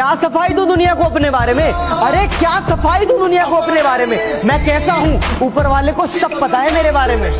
क्या सफ़ाई दूँ दुनिया को अपने बारे में? अरे, क्या सफ़ाई दूँ दुनिया को अपने बारे में? मैं कैसा हूँ? ऊपर वाले को सब पता है मेरे बारे में।